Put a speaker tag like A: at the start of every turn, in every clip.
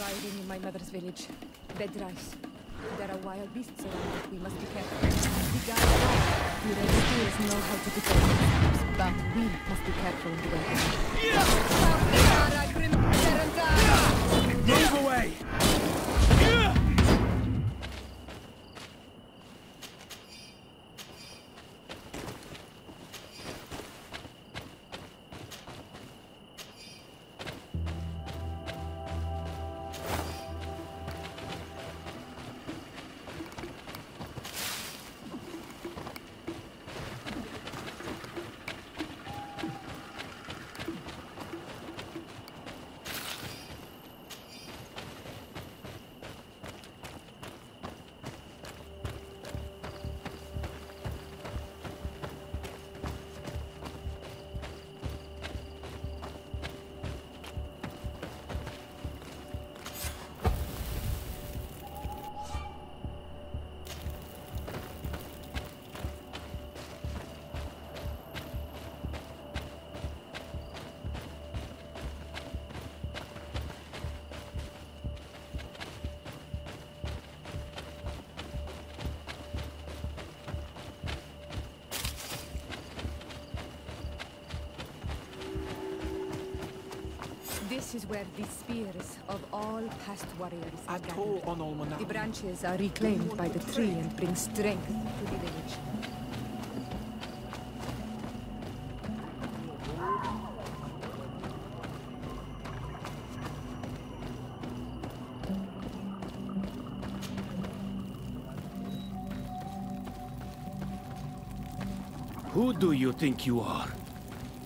A: We arriving in my mother's village, Bedrais. There are wild beasts around. We must be careful. The guys the know how to defend themselves, but we must be careful in the way.
B: Move away!
A: This is where the spears of all past warriors are gathered.
B: on
A: The branches are reclaimed by the tree and bring strength to the village.
C: Who do you think you are?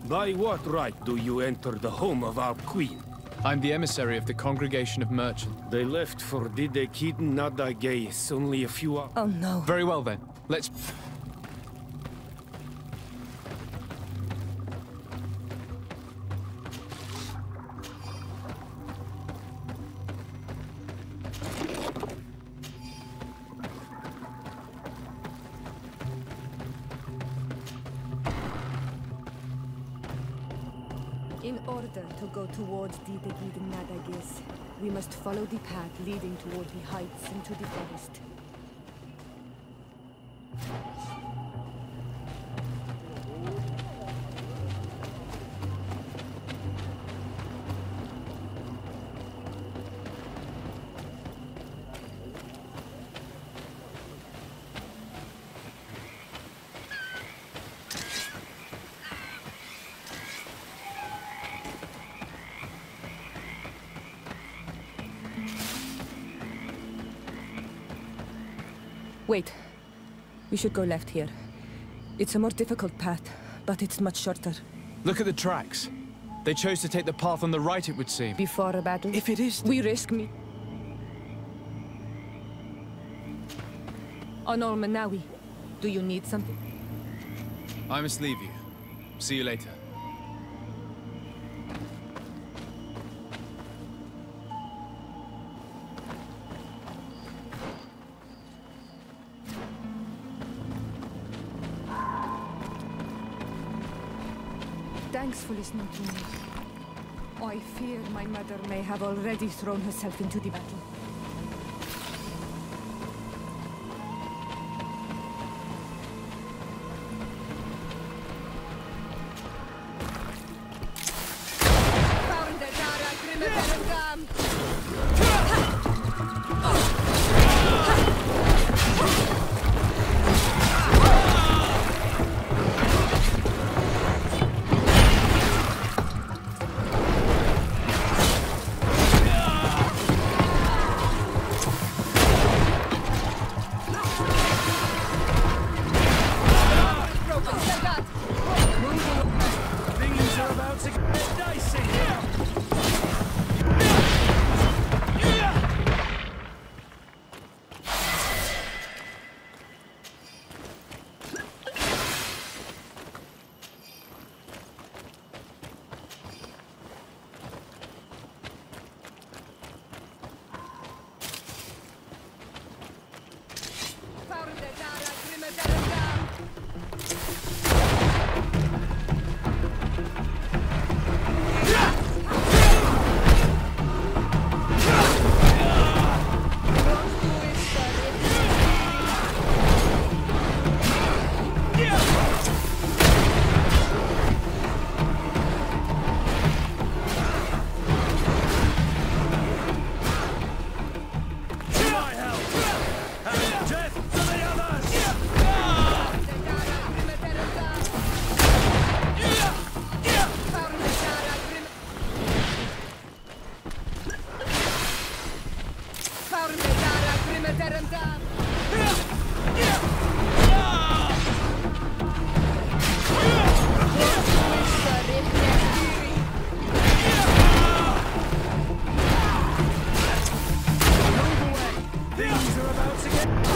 C: By what right do you enter the home of our queen?
D: I'm the emissary of the Congregation of Merchants.
C: They left for Didekid Nadagais only a few hours.
A: Oh no.
D: Very well then. Let's...
A: In order to go towards Didegid Nadagis, we must follow the path leading toward the heights into the forest. Wait. We should go left here. It's a more difficult path, but it's much shorter.
D: Look at the tracks. They chose to take the path on the right, it would seem.
A: Before a battle,
B: If it is...
A: we risk me. On Olmanawi, do you need something?
D: I must leave you. See you later.
A: I fear my mother may have already thrown herself into the battle.
B: Things are once again.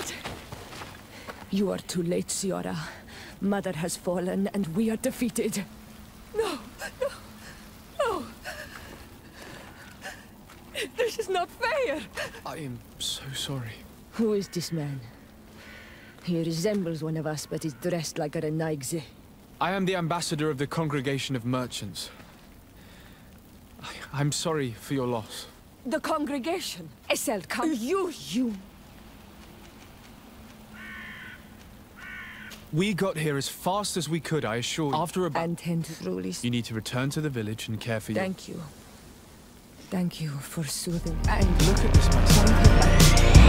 A: Iselt! You are too late, Siora. Mother has fallen, and we are defeated. No, no, no. This is not fair.
D: I am so sorry.
A: Who is this man? He resembles one of us, but is dressed like a Renaigse.
D: I am the ambassador of the Congregation of Merchants. I, I'm sorry for your loss.
A: The congregation. Iselt, come. You, you.
D: We got here as fast as we could, I assure you. After about...
A: And tend to Rulis.
D: You need to return to the village and care for your...
A: Thank you. Thank you for soothing and
D: Look at this, my son.